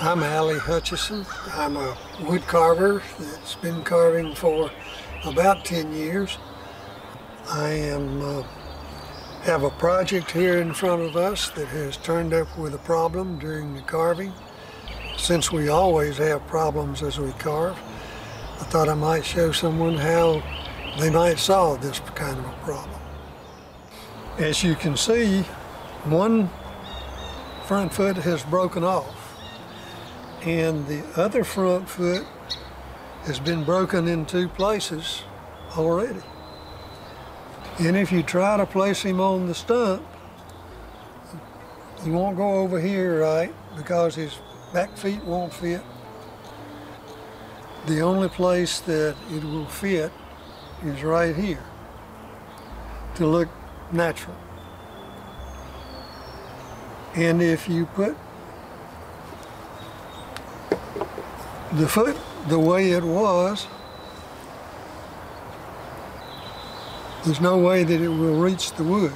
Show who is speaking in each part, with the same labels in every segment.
Speaker 1: I'm Allie Hutchison. I'm a wood carver that's been carving for about 10 years. I am uh, have a project here in front of us that has turned up with a problem during the carving. Since we always have problems as we carve, I thought I might show someone how they might solve this kind of a problem. As you can see, one front foot has broken off and the other front foot has been broken in two places already. And if you try to place him on the stump, he won't go over here right because his back feet won't fit. The only place that it will fit is right here to look natural. And if you put the foot the way it was, there's no way that it will reach the wood.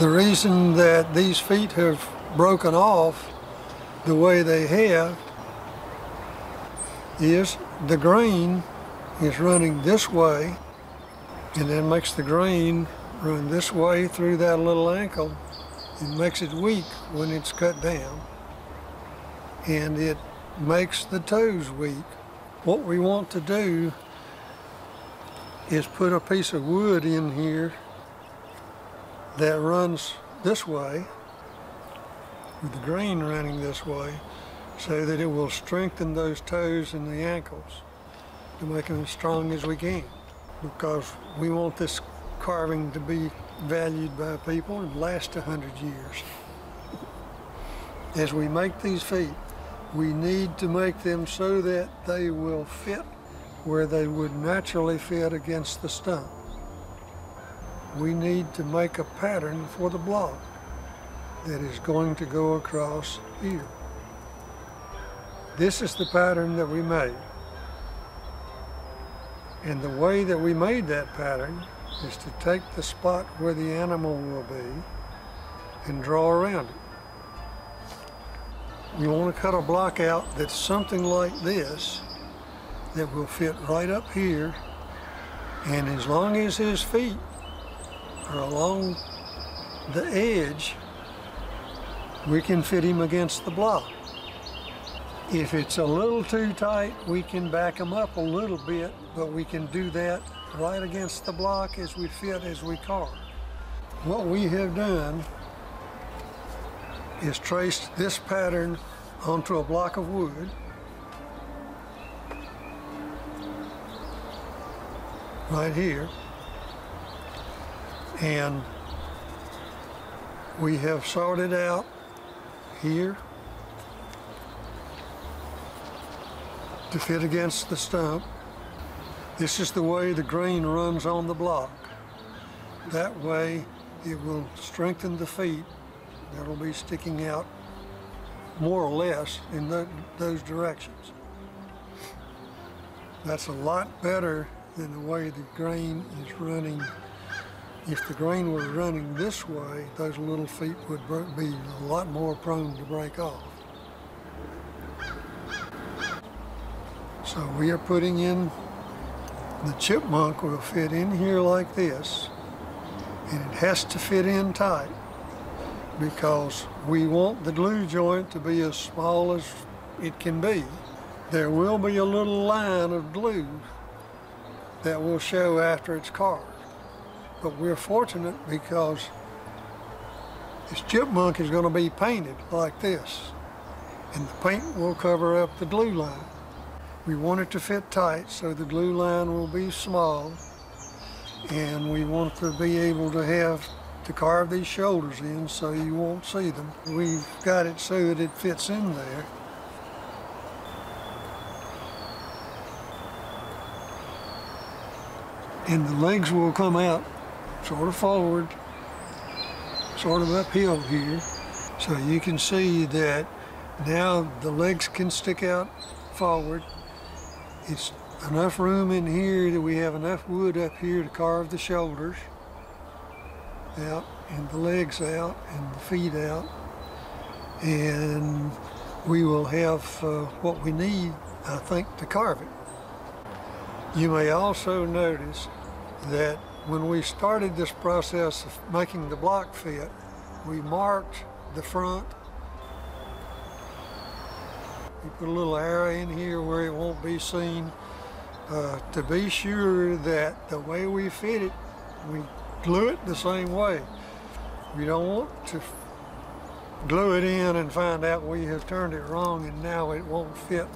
Speaker 1: The reason that these feet have broken off the way they have is the grain is running this way and then makes the grain run this way through that little ankle and makes it weak when it's cut down. And it makes the toes weak. What we want to do is put a piece of wood in here that runs this way, with the grain running this way, so that it will strengthen those toes and the ankles to make them as strong as we can. Because we want this carving to be valued by people and last a hundred years. As we make these feet, we need to make them so that they will fit where they would naturally fit against the stump. We need to make a pattern for the block that is going to go across here. This is the pattern that we made. And the way that we made that pattern is to take the spot where the animal will be and draw around it. You want to cut a block out that's something like this that will fit right up here and as long as his feet are along the edge we can fit him against the block. If it's a little too tight we can back him up a little bit but we can do that right against the block as we fit as we carve. What we have done is traced this pattern onto a block of wood. Right here. And we have sorted out here to fit against the stump. This is the way the grain runs on the block. That way it will strengthen the feet that'll be sticking out more or less in the, those directions. That's a lot better than the way the grain is running. If the grain was running this way, those little feet would be a lot more prone to break off. So we are putting in, the chipmunk will fit in here like this, and it has to fit in tight because we want the glue joint to be as small as it can be. There will be a little line of glue that will show after it's carved. But we're fortunate because this chipmunk is going to be painted like this and the paint will cover up the glue line. We want it to fit tight so the glue line will be small and we want to be able to have to carve these shoulders in so you won't see them. We've got it so that it fits in there. And the legs will come out sort of forward, sort of uphill here. So you can see that now the legs can stick out forward. It's enough room in here that we have enough wood up here to carve the shoulders out and the legs out and the feet out. And we will have uh, what we need, I think, to carve it. You may also notice that when we started this process of making the block fit, we marked the front. We put a little area in here where it won't be seen uh, to be sure that the way we fit it, we glue it the same way. We don't want to glue it in and find out we have turned it wrong and now it won't fit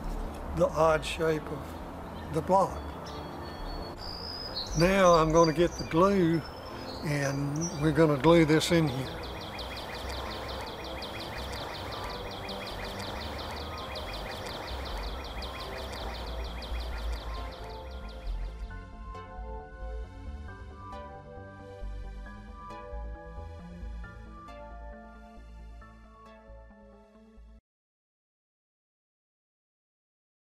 Speaker 1: the odd shape of the block. Now I'm going to get the glue and we're going to glue this in here.